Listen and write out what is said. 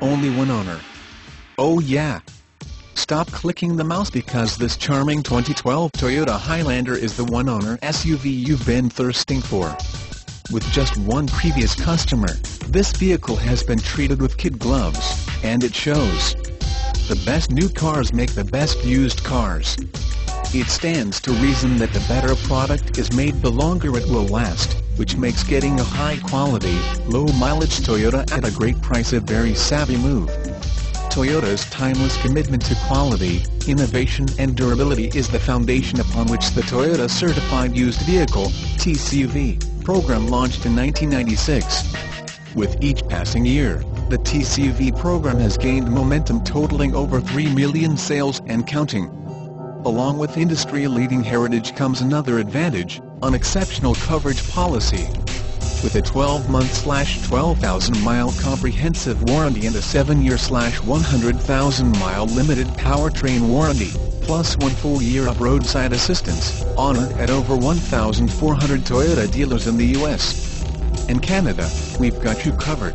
only one owner. Oh yeah. Stop clicking the mouse because this charming 2012 Toyota Highlander is the one-owner SUV you've been thirsting for. With just one previous customer, this vehicle has been treated with kid gloves, and it shows. The best new cars make the best used cars. It stands to reason that the better product is made the longer it will last, which makes getting a high-quality, low-mileage Toyota at a great price a very savvy move. Toyota's timeless commitment to quality, innovation and durability is the foundation upon which the Toyota Certified Used Vehicle TCUV, program launched in 1996. With each passing year, the TCUV program has gained momentum totaling over 3 million sales and counting. Along with industry-leading heritage comes another advantage, an exceptional coverage policy with a 12-month-12,000-mile comprehensive warranty and a 7-year 100,000-mile limited powertrain warranty, plus one full year of roadside assistance, honored at over 1,400 Toyota dealers in the U.S. and Canada, we've got you covered.